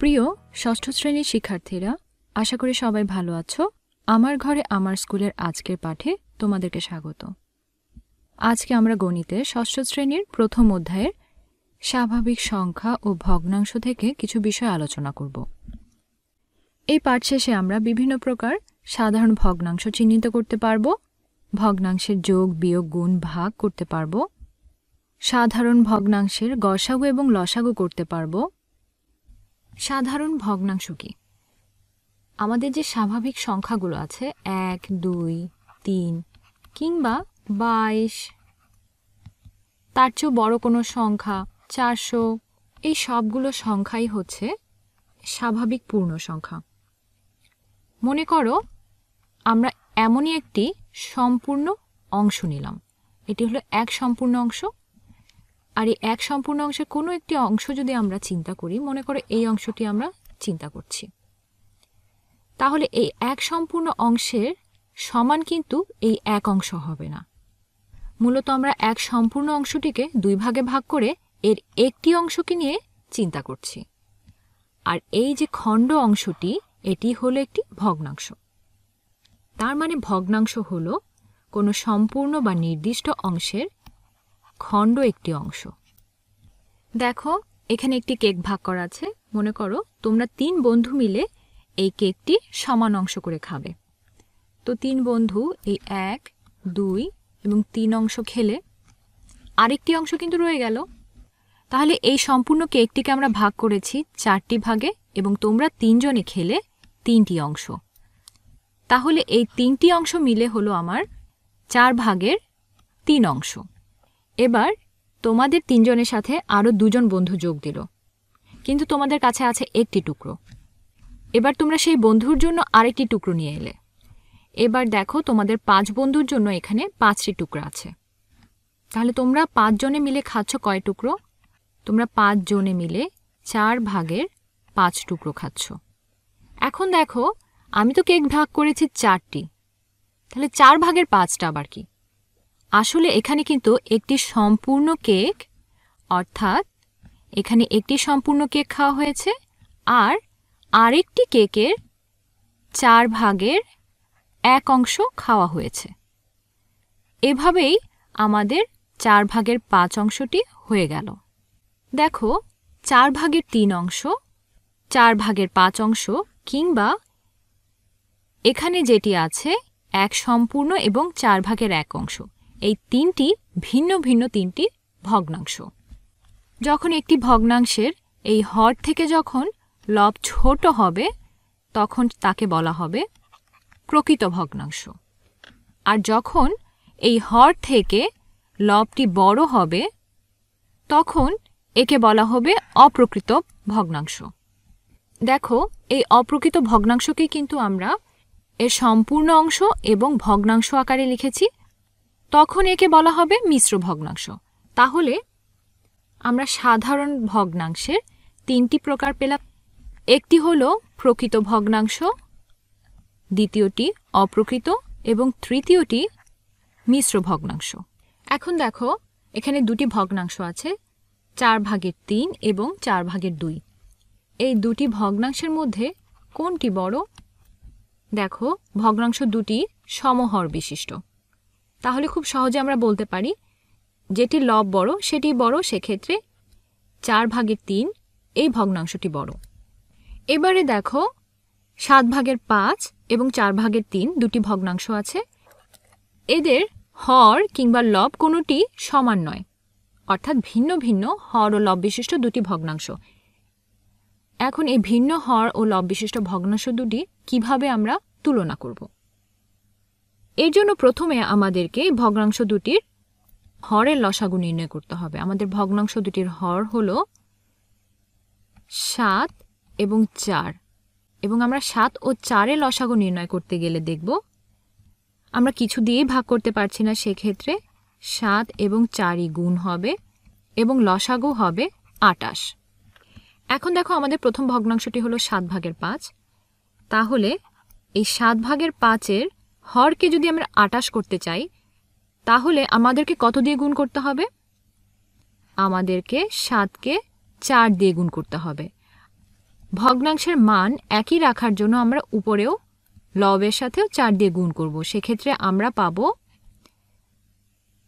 প্রিয় ষষ্ঠ শ্রেণির শিক্ষার্থীরা, আশা করি সবাই ভালো আছো। আমার ঘরে আমার স্কুলের আজকের পাঠে তোমাদেরকে স্বাগত। আজকে আমরা গণিতে ষষ্ঠ শ্রেণির প্রথম অধ্যায়ের স্বাভাবিক সংখ্যা ও ভগ্নাংশ থেকে কিছু বিষয় আলোচনা করব। এই পাঠ শেষে আমরা বিভিন্ন প্রকার সাধারণ ভগ্নাংশ চিহ্নিত করতে পারব। ভগ্নাংশের যোগ, বিয়োগ, গুণ, ভাগ করতে পারব। সাধারণ ভগ্নাংশের গসাগু এবং লসাগু করতে পারব। সাধারণ ভগ্নাংশ কি? আমাদের যে স্বাভাবিক সংখ্যাগুলো আছে, এক, দুই, তিন, কিংবা বাইশ, তার চেয়েও বড় কোনো সংখ্যা, চারশো, এই সবগুলো সংখ্যাই হচ্ছে স্বাভাবিক পূর্ণ সংখ্যা। মনে করো, আমরা এমনই একটি সম্পূর্ণ অংশ নিলাম। এটি হলো এক সম্পূর্ণ অংশ আর এই এক সম্পূর্ণ অংশের কোনো একটি অংশ যদি আমরা চিন্তা করি, মনে করো এই অংশটি আমরা চিন্তা করছি। তাহলে এই এক সম্পূর্ণ অংশের সমান কিন্তু এই এক অংশ হবে না। মূলত আমরা এক সম্পূর্ণ অংশটিকে দুই ভাগে ভাগ করে এর একটি অংশকে নিয়ে চিন্তা করছি। আর এই যে খণ্ড অংশটি, এটি হলো একটি ভগ্নাংশ। তার মানে ভগ্নাংশ হল কোনো সম্পূর্ণ বা নির্দিষ্ট অংশের খণ্ড একটি অংশ। দেখো, এখানে একটি কেক ভাগ করা আছে। মনে করো, তোমরা তিন বন্ধু মিলে এই কেকটি সমান অংশ করে খাবে। তো তিন বন্ধু, এই এক, দুই এবং তিন অংশ খেলে আরেকটি অংশ কিন্তু রয়ে গেল। তাহলে এই সম্পূর্ণ কেকটিকে আমরা ভাগ করেছি চারটি ভাগে এবং তোমরা তিনজনে খেলে তিনটি অংশ। তাহলে এই তিনটি অংশ মিলে হলো আমার চার ভাগের তিন অংশ। এবার তোমাদের তিনজনের সাথে আরও দুজন বন্ধু যোগ দিল। কিন্তু তোমাদের কাছে আছে একটি টুকরো। এবার তোমরা সেই বন্ধুর জন্য আরেকটি টুকরো নিয়ে এলে। এবার দেখো তোমাদের পাঁচ বন্ধুর জন্য এখানে পাঁচটি টুকরো আছে। তাহলে তোমরা পাঁচজনে মিলে খাচ্ছ কয় টুকরো? তোমরা পাঁচ জনে মিলে চার ভাগের পাঁচ টুকরো খাচ্ছ। এখন দেখো, আমি তো কেক ভাগ করেছি চারটি। তাহলে চার ভাগের পাঁচটা আবার কি? আসলে এখানে কিন্তু একটি সম্পূর্ণ কেক, অর্থাৎ এখানে একটি সম্পূর্ণ কেক খাওয়া হয়েছে, আর আরেকটি কেকের চার ভাগের এক অংশ খাওয়া হয়েছে। এভাবেই আমাদের চার ভাগের পাঁচ অংশটি হয়ে গেল। দেখো, চার ভাগের তিন অংশ, চার ভাগের পাঁচ অংশ, কিংবা এখানে যেটি আছে, এক সম্পূর্ণ এবং চার ভাগের এক অংশ। এই তিনটি ভিন্ন ভিন্ন তিনটি ভগ্নাংশ। যখন একটি ভগ্নাংশের এই হর থেকে যখন লব ছোট হবে, তখন তাকে বলা হবে প্রকৃত ভগ্নাংশ। আর যখন এই হর থেকে লবটি বড় হবে, তখন একে বলা হবে অপ্রকৃত ভগ্নাংশ। দেখো, এই অপ্রকৃত ভগ্নাংশকে কিন্তু আমরা এর সম্পূর্ণ অংশ এবং ভগ্নাংশ আকারে লিখেছি। তখন একে বলা হবে মিশ্র ভগ্নাংশ। তাহলে আমরা সাধারণ ভগ্নাংশের তিনটি প্রকার পেলাম। একটি হলো প্রকৃত ভগ্নাংশ, দ্বিতীয়টি অপ্রকৃত, এবং তৃতীয়টি মিশ্র ভগ্নাংশ। এখন দেখো, এখানে দুটি ভগ্নাংশ আছে, চার ভাগের তিন এবং চার ভাগের দুই। এই দুটি ভগ্নাংশের মধ্যে কোনটি বড়? দেখো, ভগ্নাংশ দুটি সমহর বিশিষ্ট। তাহলে খুব সহজে আমরা বলতে পারি, যেটি লব বড়, সেটি বড়, সেক্ষেত্রে চার ভাগের তিন, এই ভগ্নাংশটি বড়। এবারে দেখো, সাত ভাগের পাঁচ এবং চার ভাগের তিন, দুটি ভগ্নাংশ আছে। এদের হর কিংবা লব কোনোটি সমান নয়, অর্থাৎ ভিন্ন ভিন্ন হর ও লব বিশিষ্ট দুটি ভগ্নাংশ। এখন এই ভিন্ন হর ও লব বিশিষ্ট ভগ্নাংশ দুটি কীভাবে আমরা তুলনা করব? এর জন্য প্রথমে আমাদেরকে ভগ্নাংশ দুটির হরের লসাগু নির্ণয় করতে হবে। আমাদের ভগ্নাংশ দুটির হর হল সাত এবং চার। এবং আমরা সাত ও চারের লসাগু নির্ণয় করতে গেলে দেখব, আমরা কিছু দিয়েই ভাগ করতে পারছি না, সেক্ষেত্রে সাত এবং চারই গুণ হবে এবং লসাগু হবে আটাশ। এখন দেখো আমাদের প্রথম ভগ্নাংশটি হলো সাত ভাগের পাঁচ। তাহলে এই সাত ভাগের পাঁচের হরকে যদি আমরা আটাশ করতে চাই, তাহলে আমাদেরকে কত দিয়ে গুণ করতে হবে? আমাদেরকে সাতকে চার দিয়ে গুণ করতে হবে। ভগ্নাংশের মান একই রাখার জন্য আমরা উপরেও লবের সাথেও চার দিয়ে গুণ করব। সেক্ষেত্রে আমরা পাব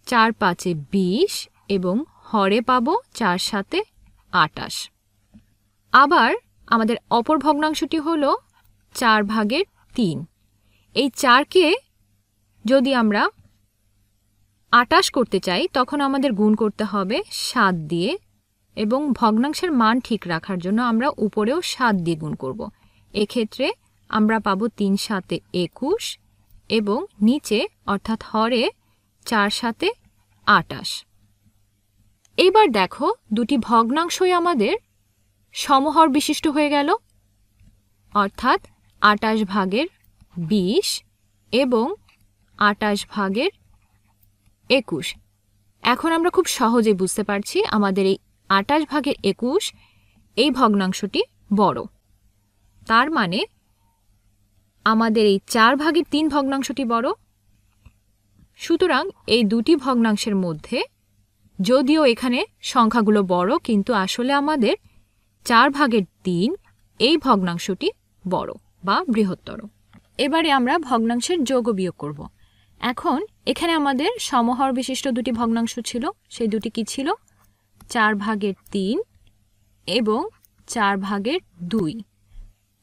চার পাঁচে বিশ এবং হরে পাব চার সাথে আটাশ। আবার আমাদের অপর ভগ্নাংশটি হল চার ভাগের তিন। এই চারকে যদি আমরা আটাশ করতে চাই, তখন আমাদের গুণ করতে হবে সাত দিয়ে এবং ভগ্নাংশের মান ঠিক রাখার জন্য আমরা উপরেও সাত দিয়ে গুণ করব। এক্ষেত্রে আমরা পাবো তিন সাতে একুশ এবং নিচে, অর্থাৎ হরে, চার সাতে আটাশ। এইবার দেখো, দুটি ভগ্নাংশই আমাদের সমহর বিশিষ্ট হয়ে গেল, অর্থাৎ আটাশ ভাগের বিশ এবং আটাশ ভাগের একুশ। এখন আমরা খুব সহজে বুঝতে পারছি আমাদের এই আটাশ ভাগের একুশ এই ভগ্নাংশটি বড়। তার মানে আমাদের এই চার ভাগের তিন ভগ্নাংশটি বড়। সুতরাং এই দুটি ভগ্নাংশের মধ্যে যদিও এখানে সংখ্যাগুলো বড়, কিন্তু আসলে আমাদের চার ভাগের তিন এই ভগ্নাংশটি বড় বা বৃহত্তর। এবারে আমরা ভগ্নাংশের যোগ বিয়োগ করব। এখন এখানে আমাদের সমহর বিশিষ্ট দুটি ভগ্নাংশ ছিল, সেই দুটি কি ছিল? চার ভাগের তিন এবং চার ভাগের দুই।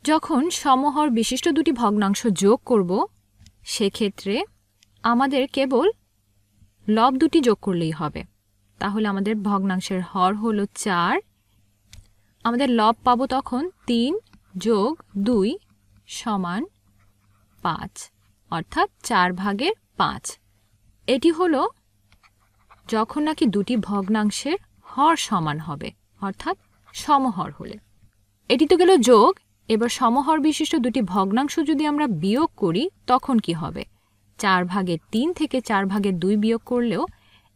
যখন সমহর বিশিষ্ট দুটি ভগ্নাংশ যোগ করব, সেক্ষেত্রে আমাদের কেবল লব দুটি যোগ করলেই হবে। তাহলে আমাদের ভগ্নাংশের হর হলো চার। আমাদের লব পাবো তখন তিন যোগ দুই সমান পাঁচ, অর্থাৎ চার ভাগের পাঁচ। এটি হলো যখন নাকি দুটি ভগ্নাংশের হর সমান হবে, অর্থাৎ সমহর হলে। এটি তো গেল যোগ, এবার সমহর বিশিষ্ট দুটি ভগ্নাংশ যদি আমরা বিয়োগ করি, তখন কি হবে? চার ভাগের তিন থেকে চার ভাগের দুই বিয়োগ করলেও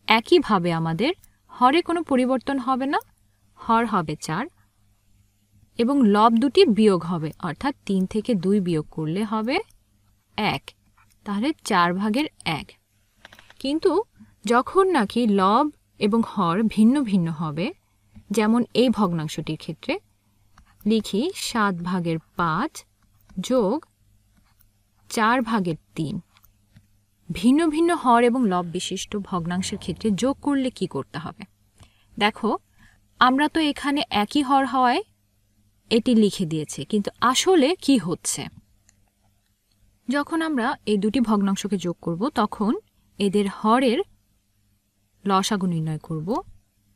একইভাবে আমাদের হরে কোনো পরিবর্তন হবে না। হর হবে চার এবং লব দুটি বিয়োগ হবে, অর্থাৎ তিন থেকে দুই বিয়োগ করলে হবে এক, তাহলে চার ভাগের এক। কিন্তু যখন নাকি লব এবং হর ভিন্ন ভিন্ন হবে, যেমন এই ভগ্নাংশটির ক্ষেত্রে, লিখি সাত ভাগের পাঁচ যোগ চার ভাগের তিন। ভিন্ন ভিন্ন হর এবং লব বিশিষ্ট ভগ্নাংশের ক্ষেত্রে যোগ করলে কি করতে হবে? দেখো, আমরা তো এখানে একই হর হওয়ায় এটি লিখে দিয়েছে, কিন্তু আসলে কি হচ্ছে? যখন আমরা এই দুটি ভগ্নাংশকে যোগ করব, তখন এদের হরের লসাগু নির্ণয় করব।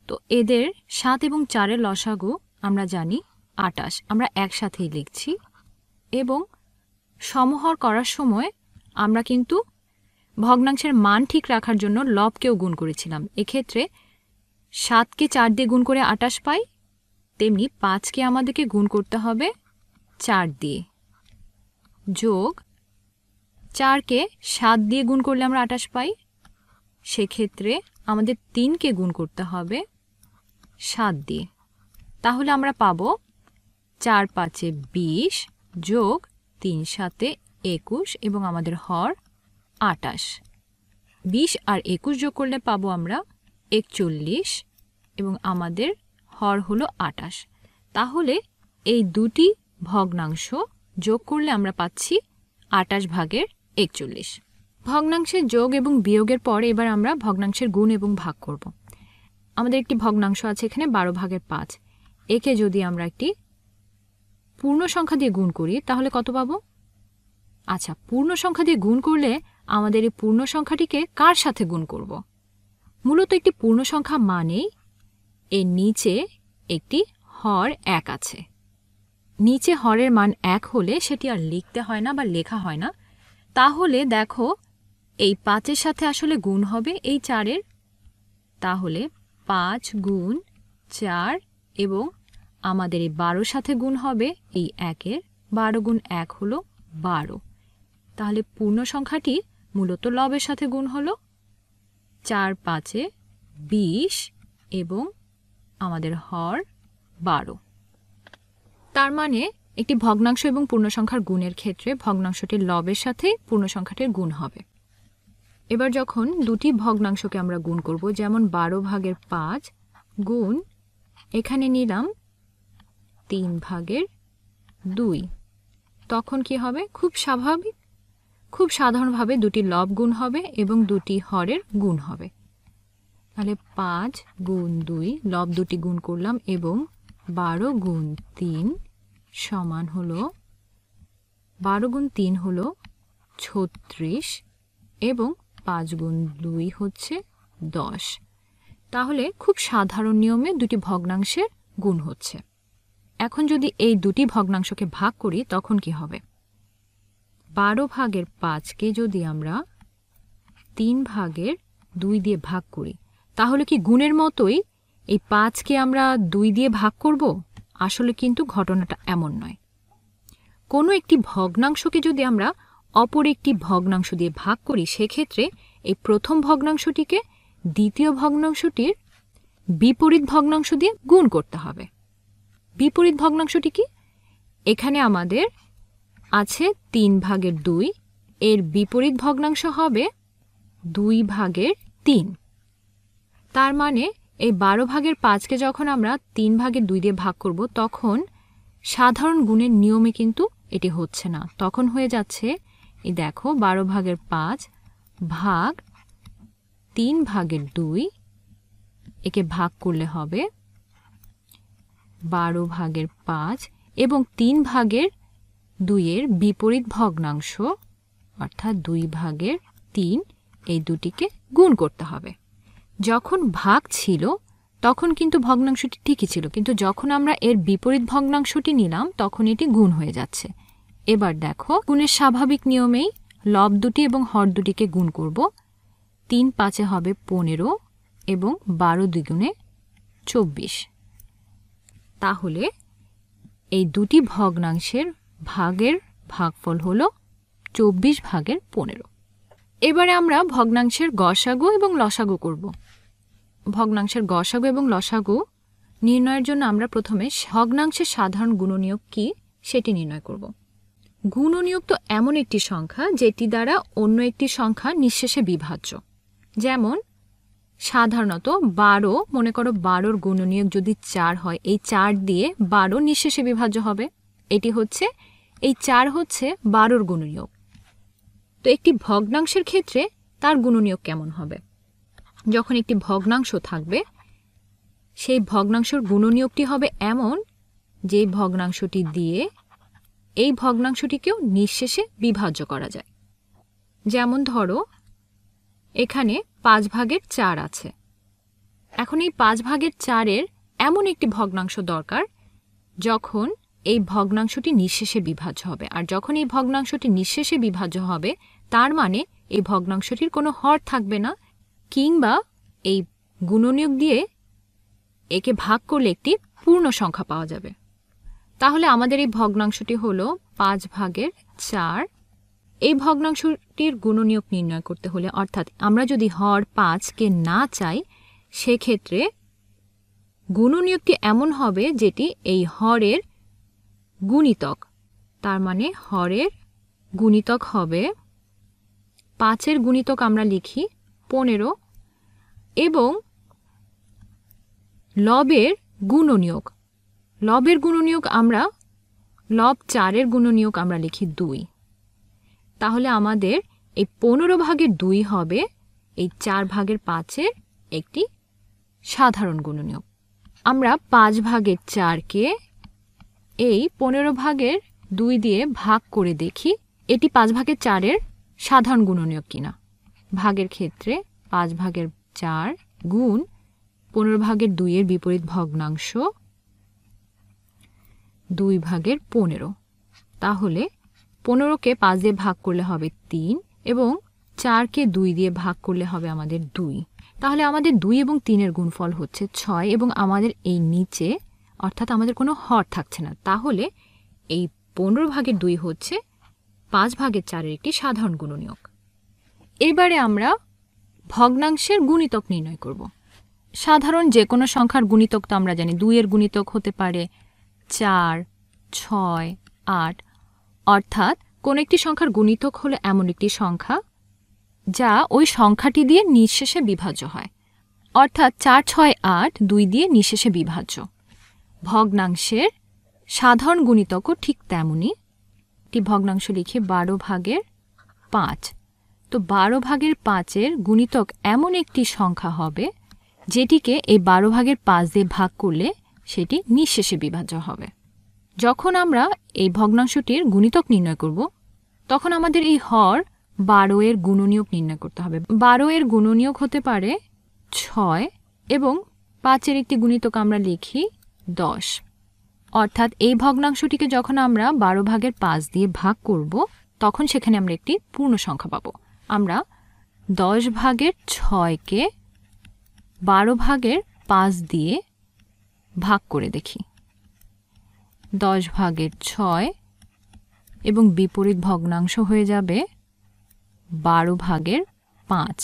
তো এদের সাত এবং চারের লসাগু আমরা জানি আটাশ। আমরা একসাথেই লিখছি। এবং সমহর করার সময় আমরা কিন্তু ভগ্নাংশের মান ঠিক রাখার জন্য লবকেও গুণ করেছিলাম। এক্ষেত্রে সাতকে চার দিয়ে গুণ করে আটাশ পাই, তেমনি পাঁচকে আমাদেরকে গুণ করতে হবে চার দিয়ে। যোগ চারকে সাত দিয়ে গুণ করলে আমরা আটাশ পাই। সেক্ষেত্রে আমাদের তিনকে গুণ করতে হবে সাত দিয়ে। তাহলে আমরা পাবো চার পাঁচে বিশ যোগ তিন সাতে একুশ এবং আমাদের হর আটাশ। বিশ আর একুশ যোগ করলে পাবো আমরা একচল্লিশ এবং আমাদের হর হলো আটাশ। তাহলে এই দুটি ভগ্নাংশ যোগ করলে আমরা পাচ্ছি আটাশ ভাগের একচল্লিশ। ভগ্নাংশের যোগ এবং বিয়োগের পরে এবার আমরা ভগ্নাংশের গুণ এবং ভাগ করব। আমাদের একটি ভগ্নাংশ আছে এখানে বারো ভাগের পাঁচ। একে যদি আমরা একটি পূর্ণ সংখ্যা দিয়ে গুণ করি, তাহলে কত পাবো? আচ্ছা পূর্ণ সংখ্যা দিয়ে গুণ করলে আমাদের এই পূর্ণ সংখ্যাটিকে কার সাথে গুণ করব? মূলত একটি পূর্ণ সংখ্যা মানেই এর নিচে একটি হর এক আছে। নিচে হরের মান এক হলে সেটি আর লিখতে হয় না বা লেখা হয় না। তাহলে দেখো, এই পাঁচের সাথে আসলে গুণ হবে এই চারের। তাহলে পাঁচ গুণ চার এবং আমাদের এই বারোর সাথে গুণ হবে এই একের। বারো গুণ এক হলো বারো। তাহলে পূর্ণ সংখ্যাটি মূলত লবের সাথে গুণ হলো চার পাঁচে বিশ এবং আমাদের হর বারো। তার মানে একটি ভগ্নাংশ এবং পূর্ণ সংখ্যার গুণের ক্ষেত্রে ভগ্নাংশটির লবের সাথে পূর্ণ সংখ্যাটির গুণ হবে। এবার যখন দুটি ভগ্নাংশকে আমরা গুণ করব, যেমন বারো ভাগের পাঁচ গুণ এখানে নিলাম তিন ভাগের দুই। তখন কি হবে? খুব স্বাভাবিক। খুব সাধারণভাবে দুটি লব গুণ হবে এবং দুটি হরের গুণ হবে। তাহলে পাঁচ গুণ দুই, লব দুটি গুণ করলাম এবং বারো গুণ তিন সমান হলো বারো গুণ তিন হলো ছত্রিশ এবং পাঁচ গুণ দুই হচ্ছে দশ। তাহলে খুব সাধারণ নিয়মে দুটি ভগ্নাংশের গুণ হচ্ছে। এখন যদি এই দুটি ভগ্নাংশকে ভাগ করি, তখন কি হবে? বারো ভাগের পাঁচকে যদি আমরা তিন ভাগের দুই দিয়ে ভাগ করি, তাহলে কি গুণের মতোই এই পাঁচকে আমরা দুই দিয়ে ভাগ করব? আসলে কিন্তু ঘটনাটা এমন নয়। কোনো একটি ভগ্নাংশকে যদি আমরা অপর একটি ভগ্নাংশ দিয়ে ভাগ করি, সেক্ষেত্রে এই প্রথম ভগ্নাংশটিকে দ্বিতীয় ভগ্নাংশটির বিপরীত ভগ্নাংশ দিয়ে গুণ করতে হবে। বিপরীত ভগ্নাংশটি কি? এখানে আমাদের আছে তিন ভাগের দুই, এর বিপরীত ভগ্নাংশ হবে দুই ভাগের তিন। তার মানে এই বারো ভাগের পাঁচকে যখন আমরা তিন ভাগের দুই দিয়ে ভাগ করব, তখন সাধারণ গুণের নিয়মে কিন্তু এটি হচ্ছে না। তখন হয়ে যাচ্ছে, এই দেখো, বারো ভাগের পাঁচ ভাগ তিন ভাগের দুই, একে ভাগ করলে হবে বারো ভাগের পাঁচ এবং তিন ভাগের দুইয়ের বিপরীত ভগ্নাংশ, অর্থাৎ দুই ভাগের তিন, এই দুটিকে গুণ করতে হবে। যখন ভাগ ছিল, তখন কিন্তু ভগ্নাংশটি ঠিকই ছিল। কিন্তু যখন আমরা এর বিপরীত ভগ্নাংশটি নিলাম, তখন এটি গুণ হয়ে যাচ্ছে। এবার দেখো, গুণের স্বাভাবিক নিয়মেই লব দুটি এবং হর দুটিকে গুণ করব। তিন পাঁচে হবে পনেরো এবং বারো দ্বিগুণে চব্বিশ। তাহলে এই দুটি ভগ্নাংশের ভাগের ভাগফল হল চব্বিশ ভাগের পনেরো। এবারে আমরা ভগ্নাংশের গসাগু এবং লসাগু করব। ভগ্নাংশের গসাগু এবং লসাগু নির্ণয়ের জন্য আমরা প্রথমে ভগ্নাংশের সাধারণ গুণনীয়ক কি? সেটি নির্ণয় করব। গুণনীয়ক তো এমন একটি সংখ্যা যেটি দ্বারা অন্য একটি সংখ্যা নিঃশেষে বিভাজ্য। যেমন, সাধারণত বারো, মনে করো বারোর গুণনীয়ক যদি চার হয়, এই চার দিয়ে বারো নিঃশেষে বিভাজ্য হবে। এটি হচ্ছে, এই চার হচ্ছে বারোর গুণনীয়ক তো একটি ভগ্নাংশের ক্ষেত্রে তার গুণনীয়ক কেমন হবে? যখন একটি ভগ্নাংশ থাকবে, সেই ভগ্নাংশের গুণনীয়কটি হবে এমন যে ভগ্নাংশটি দিয়ে এই ভগ্নাংশটিকেও নিঃশেষে বিভাজ্য করা যায়। যেমন ধরো, এখানে পাঁচ ভাগের চার আছে। এখন এই পাঁচ ভাগের চারের এমন একটি ভগ্নাংশ দরকার, যখন এই ভগ্নাংশটি নিঃশেষে বিভাজ্য হবে। আর যখন এই ভগ্নাংশটি নিঃশেষে বিভাজ্য হবে, তার মানে এই ভগ্নাংশটির কোনো হর থাকবে না কিংবা এই গুণনীয়ক দিয়ে একে ভাগ করলে একটি পূর্ণ সংখ্যা পাওয়া যাবে। তাহলে আমাদের এই ভগ্নাংশটি হলো পাঁচ ভাগের চার। এই ভগ্নাংশটির গুণনীয়ক নির্ণয় করতে হলে, অর্থাৎ আমরা যদি হর পাঁচকে না চাই, সেক্ষেত্রে গুণনীয়কটি এমন হবে যেটি এই হরের গুণিতক। তার মানে হরের গুণিতক হবে পাঁচের গুণিতক আমরা লিখি পনেরো এবং লবের গুণনীয়ক। লবের গুণনীয়ক আমরা, লব চারের গুণনীয়ক আমরা লিখি দুই। তাহলে আমাদের এই পনেরো ভাগের দুই হবে, এই চার ভাগের পাঁচের একটি সাধারণ গুণনীয়ক। আমরা পাঁচ ভাগের চারকে এই পনেরো ভাগের দুই দিয়ে ভাগ করে দেখি, এটি পাঁচ ভাগের চারের সাধারণ গুণনীয়ক কিনা। ভাগের ক্ষেত্রে পাঁচ ভাগের চার গুণ পনেরো ভাগের দুইয়ের বিপরীত ভগ্নাংশ দুই ভাগের পনেরো। তাহলে পনেরোকে পাঁচ দিয়ে ভাগ করলে হবে তিন এবং চারকে দুই দিয়ে ভাগ করলে হবে আমাদের দুই। তাহলে আমাদের দুই এবং তিনের গুণফল হচ্ছে ছয় এবং আমাদের এই নিচে অর্থাৎ আমাদের কোনো হর থাকছে না। তাহলে এই পনেরো ভাগের দুই হচ্ছে পাঁচ ভাগের চারের একটি সাধারণ গুণনীয়ক। এবারে আমরা ভগ্নাংশের গুণিতক নির্ণয় করব। সাধারণ যে কোনো সংখ্যার গুণিতক তো আমরা জানি, দুইয়ের গুণিতক হতে পারে চার, ছয়, আট। অর্থাৎ কোনো একটি সংখ্যার গুণিতক হলো এমন একটি সংখ্যা যা ওই সংখ্যাটি দিয়ে নিঃশেষে বিভাজ্য হয়। অর্থাৎ চার, ছয়, আট দুই দিয়ে নিঃশেষে বিভাজ্য। ভগ্নাংশের সাধারণ গুণিতকও ঠিক তেমনই। একটি ভগ্নাংশ লিখি বারো ভাগের পাঁচ। তো বারো ভাগের পাঁচের গুণিতক এমন একটি সংখ্যা হবে, যেটিকে এই বারো ভাগের পাঁচ দিয়ে ভাগ করলে সেটি নিঃশেষে বিভাজ্য হবে। যখন আমরা এই ভগ্নাংশটির গুণিতক নির্ণয় করব, তখন আমাদের এই হর বারো এর গুণনীয়ক নির্ণয় করতে হবে। বারো এর গুণনীয়ক হতে পারে ছয় এবং পাঁচের একটি গুণিতক আমরা লিখি দশ। অর্থাৎ এই ভগ্নাংশটিকে যখন আমরা বারো ভাগের পাঁচ দিয়ে ভাগ করব, তখন সেখানে আমরা একটি পূর্ণ সংখ্যা পাবো। আমরা দশ ভাগের ছয়কে বারো ভাগের পাঁচ দিয়ে ভাগ করে দেখি। দশ ভাগের ছয় এবং বিপরীত ভগ্নাংশ হয়ে যাবে বারো ভাগের পাঁচ।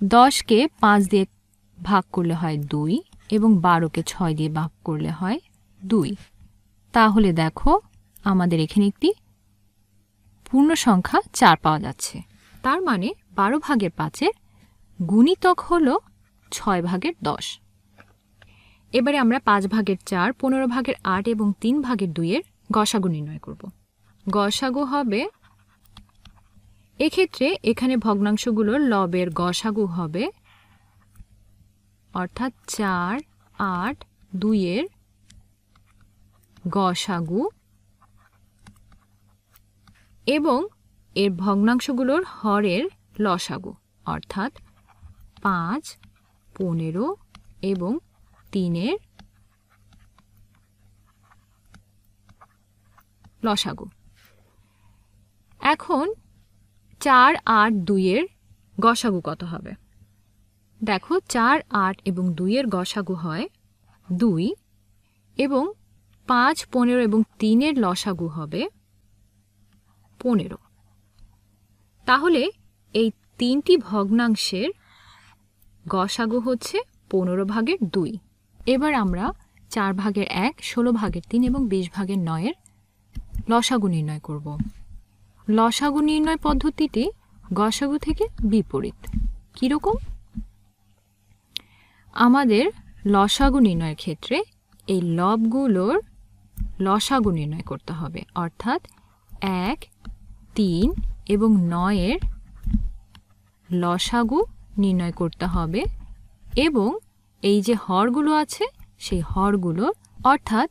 দশকে পাঁচ দিয়ে ভাগ করলে হয় দুই এবং বারোকে ছয় দিয়ে ভাগ করলে হয় দুই। তাহলে দেখো আমাদের এখানে একটি পূর্ণ সংখ্যা চার পাওয়া যাচ্ছে। তার মানে বারো ভাগের পাঁচের গুণিতক হল ছয় ভাগের দশ। এবারে আমরা পাঁচ ভাগের চার, পনেরো ভাগের আট এবং তিন ভাগের দুইয়ের গসাগু নির্ণয় করব। গসাগু হবে এক্ষেত্রে এখানে ভগ্নাংশগুলোর লবের গসাগু হবে অর্থাৎ চার, আট, দুইয়ের গসাগু এবং এর ভগ্নাংশগুলোর হরের লসাগু, অর্থাৎ পাঁচ, পনেরো এবং তিনের লসাগু। এখন চার, আট, দুইয়ের গসাগু কত হবে? দেখো, চার, আট এবং দুইয়ের গসাগু হয় দুই এবং পাঁচ, পনেরো এবং তিনের লসাগু হবে পনেরো। তাহলে এই তিনটি ভগ্নাংশের গসাগু হচ্ছে পনেরো ভাগের দুই। এবার আমরা চার ভাগের এক, ষোলো ভাগের তিন এবং বিশ ভাগের নয়ের লসাগু নির্ণয় করব। লসাগু নির্ণয় পদ্ধতিটি গসাগু থেকে বিপরীত। কীরকম? আমাদের লসাগু নির্ণয়ের ক্ষেত্রে এই লবগুলোর লসাগু নির্ণয় করতে হবে। অর্থাৎ এক, তিন এবং নয়ের লসাগু নির্ণয় করতে হবে এবং এই যে হরগুলো আছে, সেই হরগুলো অর্থাৎ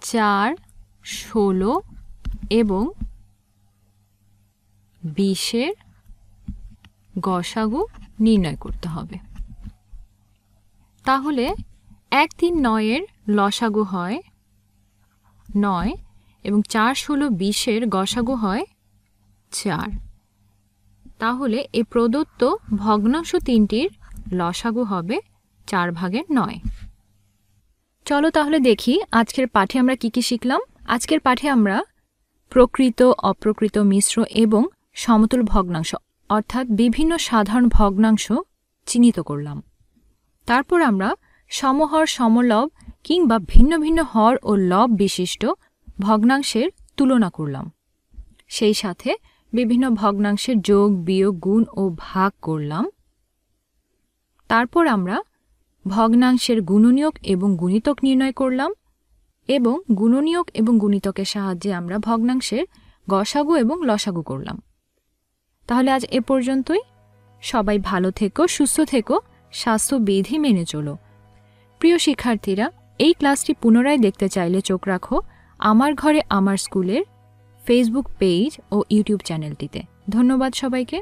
চার, ষোলো এবং বিশের গসাগু নির্ণয় করতে হবে। তাহলে এক তিন নয়ের লসাগু হয় নয় এবং চার, ষোলো, বিশের গসাগু হয় চার। তাহলে এই প্রদত্ত ভগ্নাংশ তিনটির লসাগু হবে চার ভাগের নয়। চলো তাহলে দেখি আজকের পাঠে আমরা কি কি শিখলাম। আজকের পাঠে আমরা প্রকৃত, অপ্রকৃত, মিশ্র এবং সমতুল ভগ্নাংশ অর্থাৎ বিভিন্ন সাধারণ ভগ্নাংশ চিহ্নিত করলাম। তারপর আমরা সমহর, সমলব কিংবা ভিন্ন ভিন্ন হর ও লব বিশিষ্ট ভগ্নাংশের তুলনা করলাম। সেই সাথে বিভিন্ন ভগ্নাংশের যোগ, বিয়োগ, গুণ ও ভাগ করলাম। তারপর আমরা ভগ্নাংশের গুণনীয়ক এবং গুণিতক নির্ণয় করলাম এবং গুণনীয়ক এবং গুণিতকের সাহায্যে আমরা ভগ্নাংশের গসাগু এবং লসাগু করলাম। তাহলে আজ এ পর্যন্তই। সবাই ভালো থেকো, সুস্থ থেকো, স্বাস্থ্যবিধি মেনে চলো। প্রিয় শিক্ষার্থীরা, এই ক্লাসটি পুনরায় দেখতে চাইলে চোখ রাখো। আমার ঘরে, আমার স্কুলের ফেসবুক পেজ ও ইউটিউব চ্যানেলটিতে ধন্যবাদ সবাইকে।